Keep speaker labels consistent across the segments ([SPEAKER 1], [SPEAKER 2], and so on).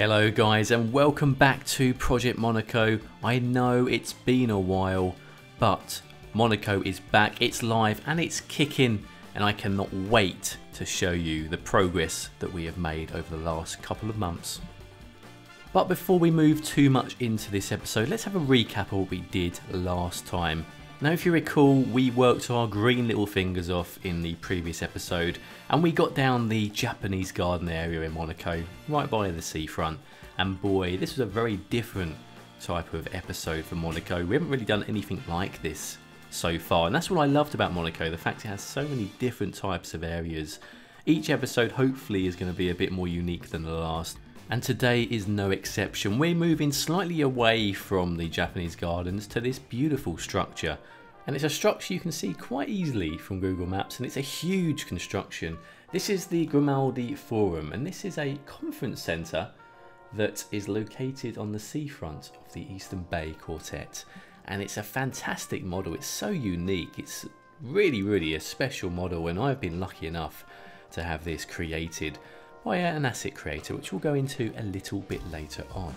[SPEAKER 1] Hello guys and welcome back to Project Monaco. I know it's been a while, but Monaco is back, it's live and it's kicking and I cannot wait to show you the progress that we have made over the last couple of months. But before we move too much into this episode, let's have a recap of what we did last time. Now if you recall, we worked our green little fingers off in the previous episode and we got down the Japanese garden area in Monaco, right by the seafront. And boy, this was a very different type of episode for Monaco. We haven't really done anything like this so far and that's what I loved about Monaco, the fact it has so many different types of areas. Each episode hopefully is going to be a bit more unique than the last and today is no exception. We're moving slightly away from the Japanese gardens to this beautiful structure. And it's a structure you can see quite easily from Google Maps and it's a huge construction. This is the Grimaldi Forum and this is a conference centre that is located on the seafront of the Eastern Bay Quartet. And it's a fantastic model, it's so unique, it's really really a special model and I've been lucky enough to have this created by an asset creator, which we'll go into a little bit later on.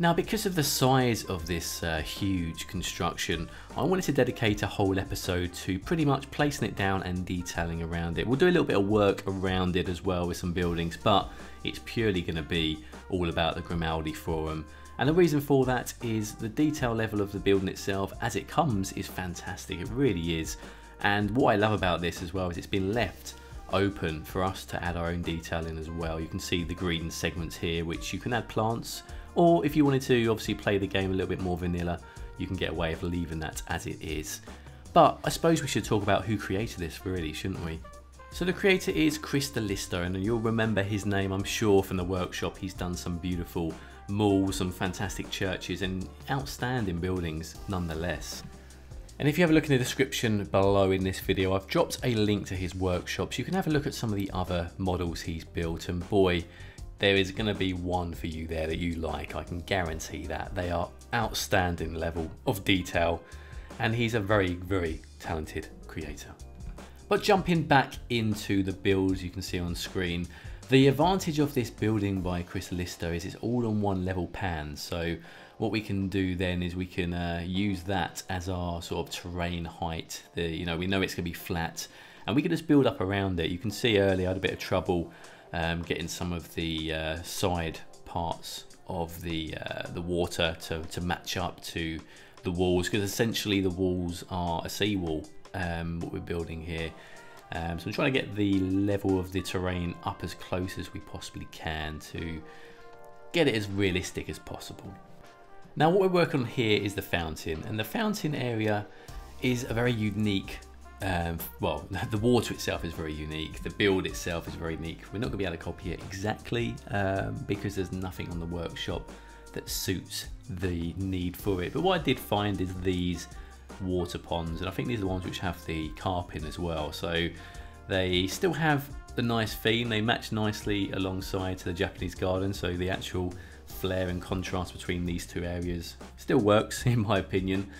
[SPEAKER 1] Now, because of the size of this uh, huge construction, I wanted to dedicate a whole episode to pretty much placing it down and detailing around it. We'll do a little bit of work around it as well with some buildings, but it's purely going to be all about the Grimaldi Forum. And the reason for that is the detail level of the building itself as it comes is fantastic, it really is. And what I love about this as well is it's been left open for us to add our own detailing as well. You can see the green segments here, which you can add plants, or if you wanted to obviously play the game a little bit more vanilla, you can get away with leaving that as it is. But I suppose we should talk about who created this really, shouldn't we? So the creator is Cristolisto, and you'll remember his name, I'm sure, from the workshop. He's done some beautiful malls, some fantastic churches, and outstanding buildings nonetheless. And if you have a look in the description below in this video, I've dropped a link to his workshops. You can have a look at some of the other models he's built and boy, there is going to be one for you there that you like. I can guarantee that. They are outstanding level of detail and he's a very, very talented creator. But jumping back into the builds you can see on screen, the advantage of this building by Cristolisto is it's all on one level pan. So what we can do then is we can uh, use that as our sort of terrain height. The, you know, we know it's going to be flat and we can just build up around it. You can see earlier I had a bit of trouble um, getting some of the uh, side parts of the uh, the water to, to match up to the walls because essentially the walls are a seawall um, what we're building here. Um, so I'm trying to get the level of the terrain up as close as we possibly can to get it as realistic as possible. Now what we're working on here is the fountain and the fountain area is a very unique um, well, the water itself is very unique. The build itself is very unique. We're not going to be able to copy it exactly um, because there's nothing on the workshop that suits the need for it. But what I did find is these water ponds, and I think these are the ones which have the carp in as well. So they still have the nice theme. They match nicely alongside to the Japanese garden. So the actual flare and contrast between these two areas still works in my opinion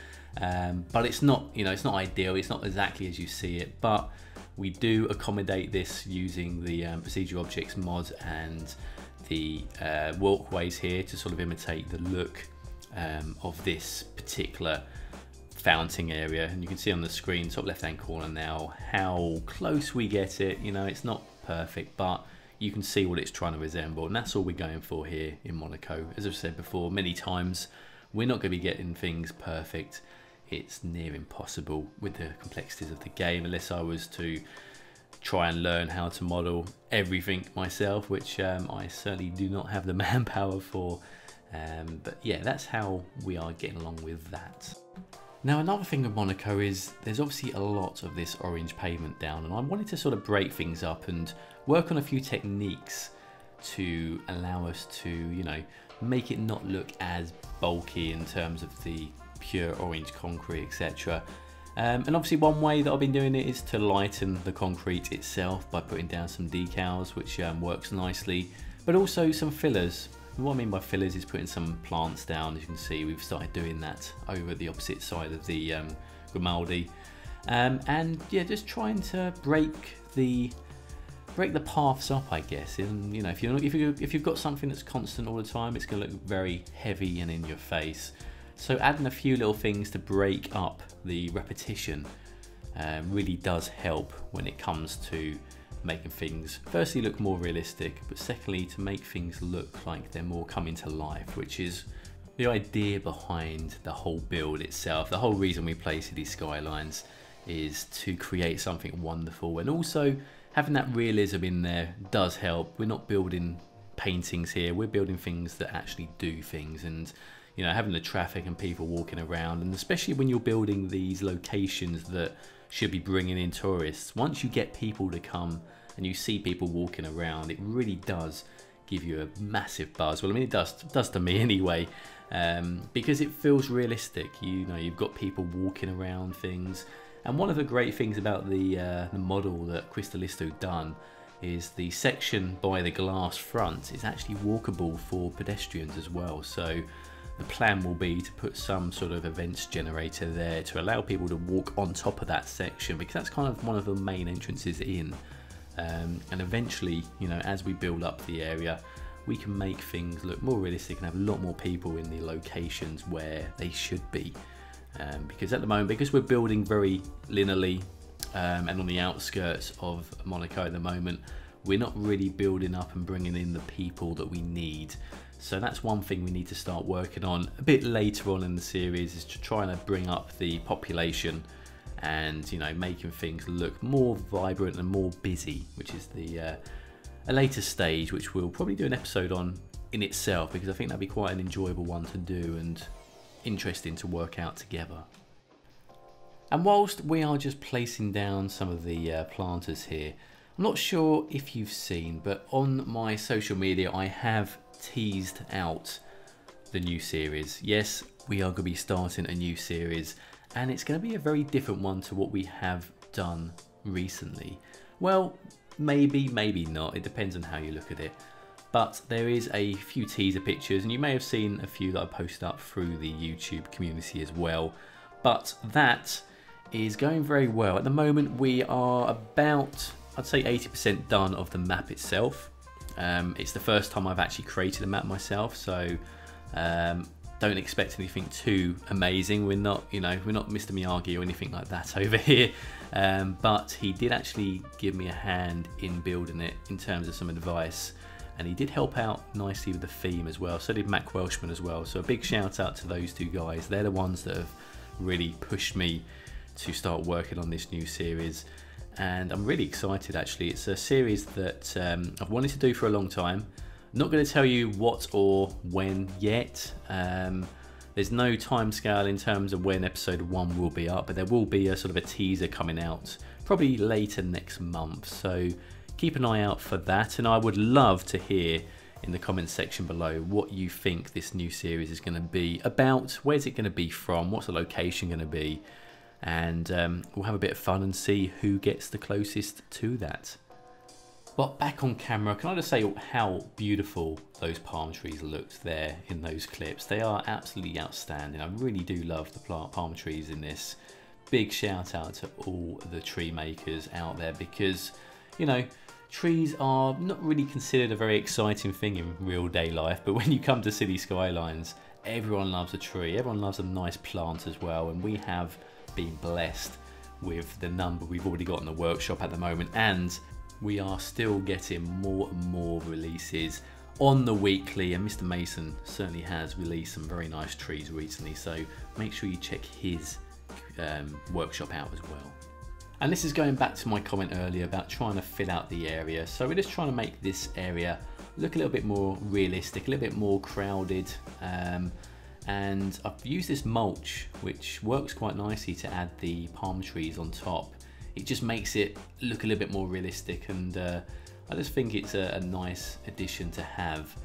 [SPEAKER 1] um, but it's not you know it's not ideal it's not exactly as you see it but we do accommodate this using the um, procedural objects mod and the uh, walkways here to sort of imitate the look um, of this particular fountain area and you can see on the screen top left hand corner now how close we get it you know it's not perfect but you can see what it's trying to resemble and that's all we're going for here in Monaco. As I've said before many times, we're not going to be getting things perfect. It's near impossible with the complexities of the game unless I was to try and learn how to model everything myself, which um, I certainly do not have the manpower for. Um, but yeah, that's how we are getting along with that. Now another thing with Monaco is there's obviously a lot of this orange pavement down and I wanted to sort of break things up and work on a few techniques to allow us to, you know, make it not look as bulky in terms of the pure orange concrete, etc. Um, and obviously one way that I've been doing it is to lighten the concrete itself by putting down some decals, which um, works nicely, but also some fillers what I mean by fillers is putting some plants down. As you can see, we've started doing that over the opposite side of the um, Grimaldi. Um, and yeah, just trying to break the break the paths up, I guess. And you know, if you if you if you've got something that's constant all the time, it's going to look very heavy and in your face. So adding a few little things to break up the repetition um, really does help when it comes to making things firstly look more realistic, but secondly to make things look like they're more coming to life, which is the idea behind the whole build itself. The whole reason we play City Skylines is to create something wonderful and also having that realism in there does help. We're not building paintings here, we're building things that actually do things and you know having the traffic and people walking around and especially when you're building these locations that should be bringing in tourists. Once you get people to come and you see people walking around it really does give you a massive buzz. Well i mean it does does to me anyway um, because it feels realistic. You know you've got people walking around things. And one of the great things about the, uh, the model that Cristolisto done is the section by the glass front is actually walkable for pedestrians as well. So the plan will be to put some sort of events generator there to allow people to walk on top of that section because that's kind of one of the main entrances in. Um, and eventually, you know, as we build up the area, we can make things look more realistic and have a lot more people in the locations where they should be um, because at the moment, because we're building very linearly um, and on the outskirts of Monaco at the moment, we're not really building up and bringing in the people that we need. So that's one thing we need to start working on a bit later on in the series is to try and bring up the population and you know making things look more vibrant and more busy, which is the uh, a later stage, which we'll probably do an episode on in itself because I think that'd be quite an enjoyable one to do and interesting to work out together. And whilst we are just placing down some of the uh, planters here, I'm not sure if you've seen, but on my social media I have teased out the new series. Yes, we are going to be starting a new series and it's going to be a very different one to what we have done recently. Well, maybe, maybe not. It depends on how you look at it but there is a few teaser pictures and you may have seen a few that I posted up through the YouTube community as well but that is going very well at the moment we are about I'd say 80% done of the map itself um, it's the first time I've actually created a map myself so um, don't expect anything too amazing we're not you know we're not Mr Miyagi or anything like that over here um, but he did actually give me a hand in building it in terms of some advice and he did help out nicely with the theme as well. So did Mac Welshman as well. So a big shout out to those two guys. They're the ones that have really pushed me to start working on this new series. And I'm really excited actually. It's a series that um, I've wanted to do for a long time. I'm not going to tell you what or when yet. Um, there's no time scale in terms of when episode one will be up, but there will be a sort of a teaser coming out probably later next month. So keep an eye out for that and I would love to hear in the comments section below what you think this new series is going to be about, where's it going to be from, what's the location going to be and um, we'll have a bit of fun and see who gets the closest to that. But back on camera, can I just say how beautiful those palm trees looked there in those clips? They are absolutely outstanding. I really do love the palm trees in this. Big shout out to all the tree makers out there because, you know, trees are not really considered a very exciting thing in real day life, but when you come to city skylines, everyone loves a tree, everyone loves a nice plant as well, and we have been blessed with the number we've already got in the workshop at the moment, and we are still getting more and more releases on the weekly, and Mr. Maison certainly has released some very nice trees recently, so make sure you check his um, workshop out as well. And this is going back to my comment earlier about trying to fill out the area. So we're just trying to make this area look a little bit more realistic, a little bit more crowded. Um, and I've used this mulch, which works quite nicely to add the palm trees on top. It just makes it look a little bit more realistic and uh, I just think it's a, a nice addition to have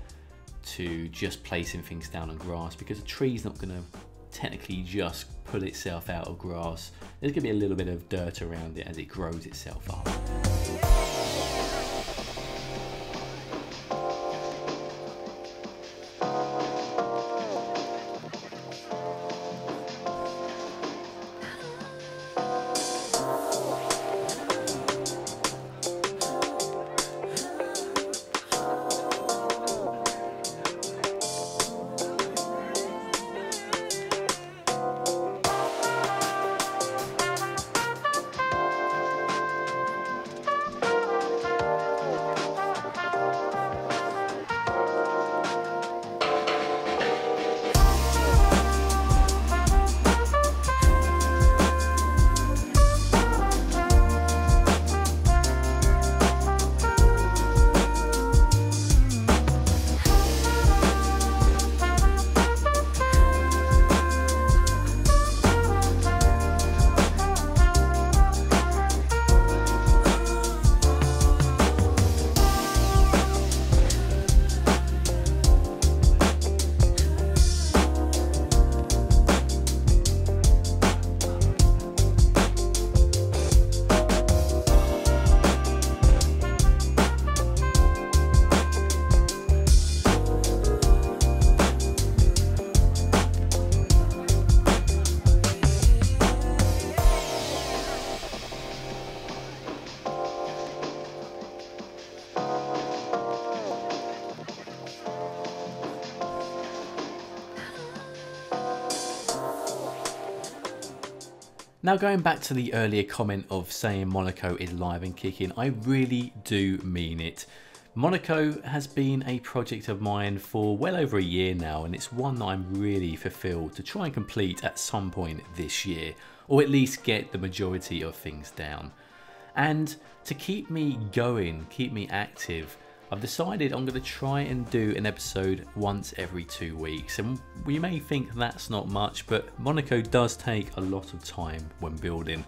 [SPEAKER 1] to just placing things down on grass because a tree's not going to technically just pull itself out of grass. There's going to be a little bit of dirt around it as it grows itself up. Now going back to the earlier comment of saying Monaco is live and kicking, I really do mean it. Monaco has been a project of mine for well over a year now and it's one that I'm really fulfilled to try and complete at some point this year or at least get the majority of things down. And to keep me going, keep me active, I've decided I'm going to try and do an episode once every two weeks. And we may think that's not much, but Monaco does take a lot of time when building.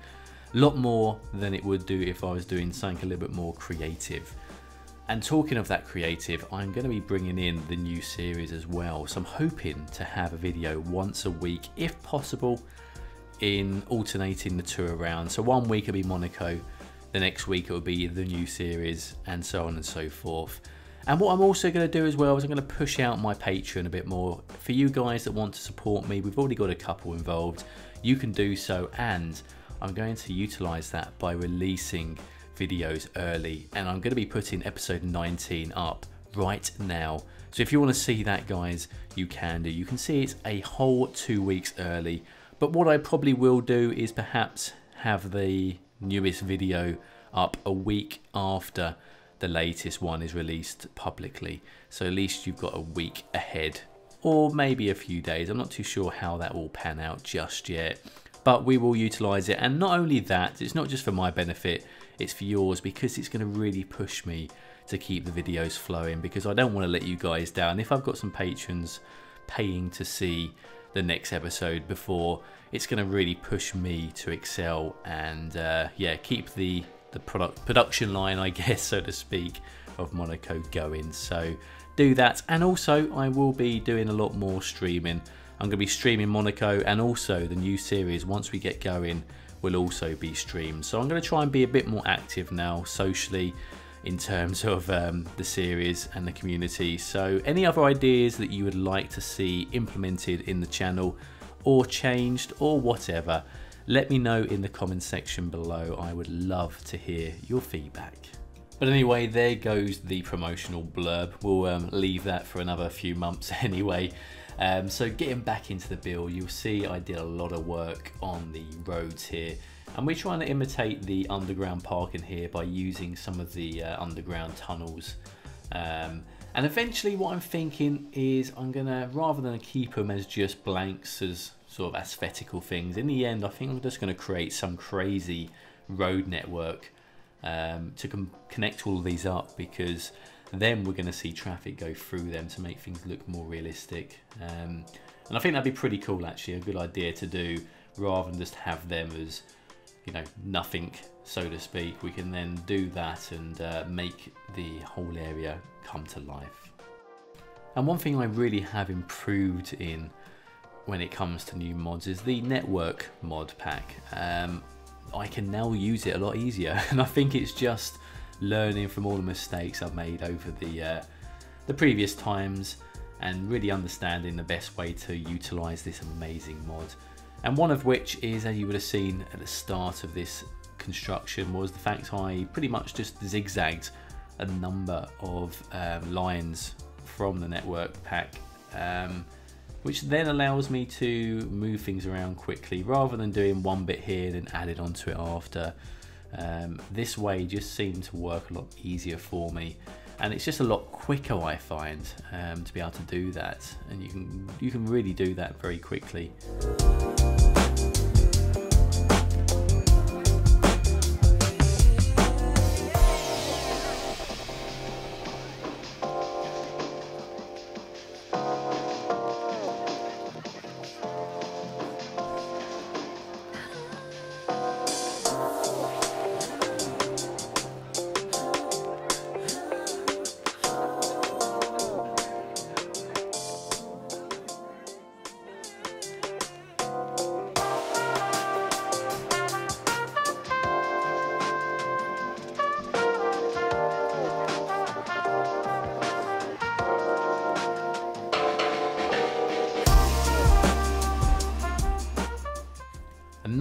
[SPEAKER 1] A lot more than it would do if I was doing something a little bit more creative. And talking of that creative, I'm going to be bringing in the new series as well. So I'm hoping to have a video once a week, if possible, in alternating the two around. So one week it'll be Monaco, the next week it will be the new series and so on and so forth. And what I'm also going to do as well is I'm going to push out my Patreon a bit more. For you guys that want to support me, we've already got a couple involved. You can do so and I'm going to utilize that by releasing videos early and I'm going to be putting episode 19 up right now. So if you want to see that guys, you can do. You can see it's a whole two weeks early. But what I probably will do is perhaps have the newest video up a week after the latest one is released publicly. So at least you've got a week ahead or maybe a few days. I'm not too sure how that will pan out just yet, but we will utilize it. And not only that, it's not just for my benefit, it's for yours because it's going to really push me to keep the videos flowing because I don't want to let you guys down. If I've got some patrons paying to see the next episode before it's going to really push me to excel and uh, yeah keep the the product production line I guess so to speak of Monaco going. So do that. And also I will be doing a lot more streaming. I'm going to be streaming Monaco and also the new series once we get going will also be streamed. So I'm going to try and be a bit more active now socially in terms of um, the series and the community so any other ideas that you would like to see implemented in the channel or changed or whatever, let me know in the comments section below. I would love to hear your feedback. But anyway, there goes the promotional blurb. We'll um, leave that for another few months anyway. Um, so getting back into the build, you'll see I did a lot of work on the roads here. And we're trying to imitate the underground parking here by using some of the uh, underground tunnels. Um, and eventually what I'm thinking is I'm gonna, rather than keep them as just blanks as sort of aesthetical things. In the end, I think I'm just to create some crazy road network um, to connect all these up because then we're to see traffic go through them to make things look more realistic. Um, and I think that'd be pretty cool actually, a good idea to do rather than just have them as, you know, nothing, so to speak. We can then do that and uh, make the whole area come to life. And one thing I really have improved in when it comes to new mods is the network mod pack. Um, I can now use it a lot easier and I think it's just learning from all the mistakes I've made over the uh, the previous times and really understanding the best way to utilize this amazing mod. And one of which is, as you would have seen at the start of this construction, was the fact I pretty much just zigzagged a number of um, lines from the network pack um, which then allows me to move things around quickly rather than doing one bit here and add it onto it after. Um, this way just seemed to work a lot easier for me and it's just a lot quicker I find um, to be able to do that and you can you can really do that very quickly.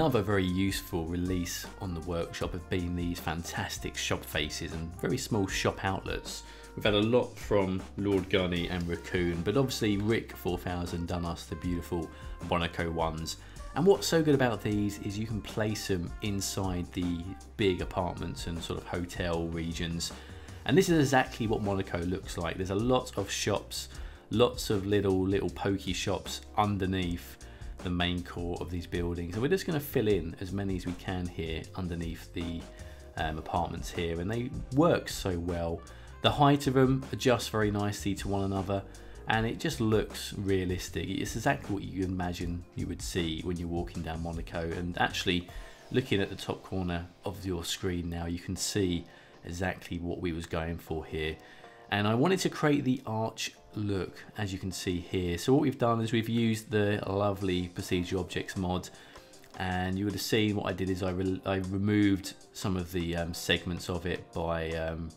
[SPEAKER 1] Another very useful release on the workshop have been these fantastic shop faces and very small shop outlets. We've had a lot from Lord Gunny and Raccoon, but obviously Rick 4000 done us the beautiful Monaco ones. And what's so good about these is you can place them inside the big apartments and sort of hotel regions. And this is exactly what Monaco looks like. There's a lot of shops, lots of little, little pokey shops underneath the main core of these buildings. And we're just going to fill in as many as we can here underneath the um, apartments here. And they work so well. The height of them adjusts very nicely to one another and it just looks realistic. It's exactly what you imagine you would see when you're walking down Monaco. And actually, looking at the top corner of your screen now, you can see exactly what we was going for here. And I wanted to create the arch look, as you can see here. So what we've done is we've used the lovely Procedural Objects mod and you would have seen what I did is I, re I removed some of the um, segments of it by um,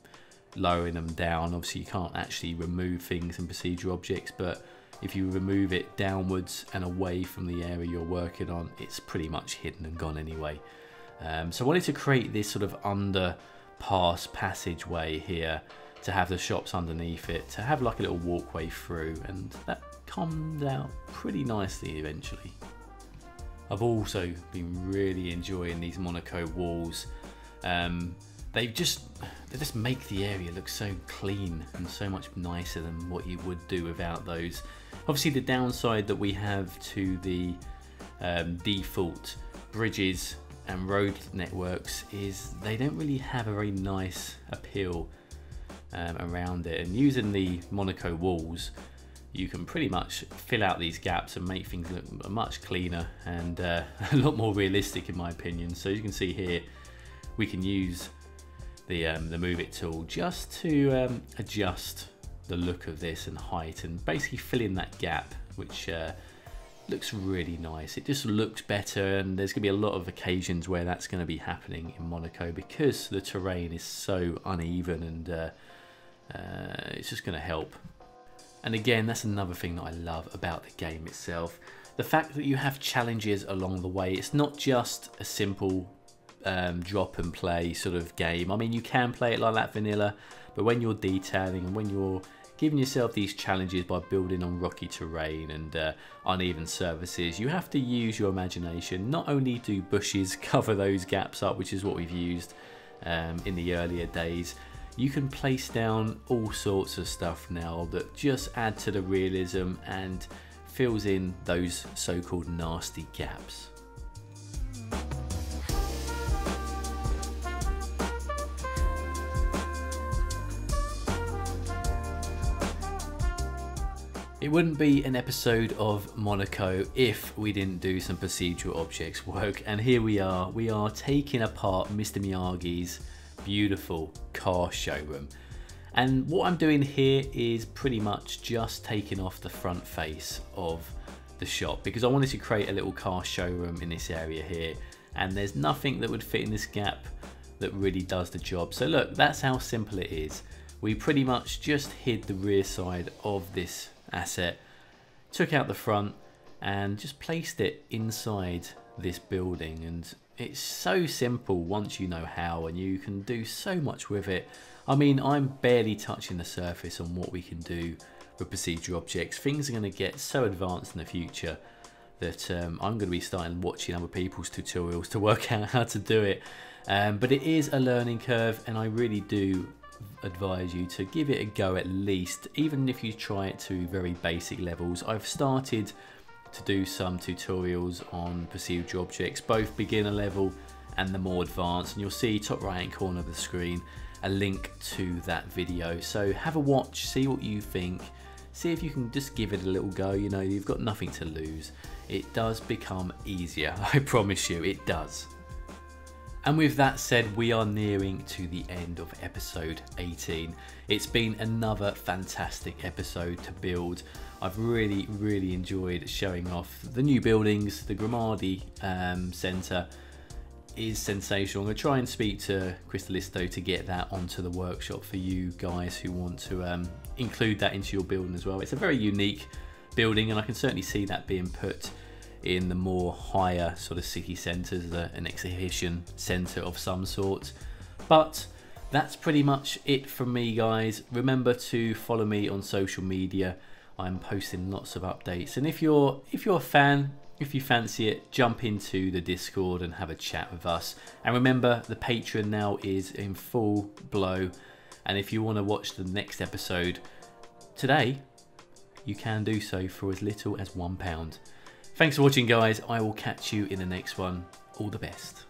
[SPEAKER 1] lowering them down. Obviously you can't actually remove things in procedural objects, but if you remove it downwards and away from the area you're working on, it's pretty much hidden and gone anyway. Um, so I wanted to create this sort of underpass passageway here to have the shops underneath it, to have like a little walkway through, and that comes out pretty nicely eventually. I've also been really enjoying these Monaco walls. Um, they just they just make the area look so clean and so much nicer than what you would do without those. Obviously the downside that we have to the um, default bridges and road networks is they don't really have a very nice appeal um, around it and using the Monaco walls you can pretty much fill out these gaps and make things look much cleaner and uh, a lot more realistic in my opinion so you can see here we can use the, um, the move it tool just to um, adjust the look of this and height and basically fill in that gap which uh, looks really nice. It just looks better and there's going to be a lot of occasions where that's going to be happening in Monaco because the terrain is so uneven and uh, uh, it's just going to help. And again, that's another thing that I love about the game itself. The fact that you have challenges along the way. It's not just a simple um, drop and play sort of game. I mean, you can play it like that vanilla, but when you're detailing and when you're giving yourself these challenges by building on rocky terrain and uh, uneven surfaces, you have to use your imagination. Not only do bushes cover those gaps up, which is what we've used um, in the earlier days, you can place down all sorts of stuff now that just add to the realism and fills in those so-called nasty gaps. It wouldn't be an episode of Monaco if we didn't do some procedural objects work and here we are, we are taking apart Mr Miyagi's beautiful car showroom and what I'm doing here is pretty much just taking off the front face of the shop because I wanted to create a little car showroom in this area here and there's nothing that would fit in this gap that really does the job. So look, that's how simple it is. We pretty much just hid the rear side of this asset, took out the front and just placed it inside this building and it's so simple once you know how and you can do so much with it. I mean, I'm barely touching the surface on what we can do with procedural objects. Things are going to get so advanced in the future that um, I'm going to be starting watching other people's tutorials to work out how to do it. Um, but it is a learning curve and I really do advise you to give it a go at least, even if you try it to very basic levels. I've started to do some tutorials on procedural objects, both beginner level and the more advanced, and you'll see top right hand corner of the screen a link to that video. So have a watch, see what you think, see if you can just give it a little go, you know, you've got nothing to lose. It does become easier, I promise you, it does. And with that said, we are nearing to the end of episode 18. It's been another fantastic episode to build. I've really, really enjoyed showing off the new buildings. The Grimaldi um, Centre is sensational. I'm going to try and speak to Cristolisto to get that onto the workshop for you guys who want to um, include that into your building as well. It's a very unique building and I can certainly see that being put in the more higher sort of city centres, an exhibition centre of some sort. But that's pretty much it from me guys. Remember to follow me on social media. I'm posting lots of updates and if you're if you're a fan if you fancy it, jump into the Discord and have a chat with us. And remember, the Patreon now is in full blow. And if you want to watch the next episode today, you can do so for as little as £1. Thanks for watching, guys. I will catch you in the next one. All the best.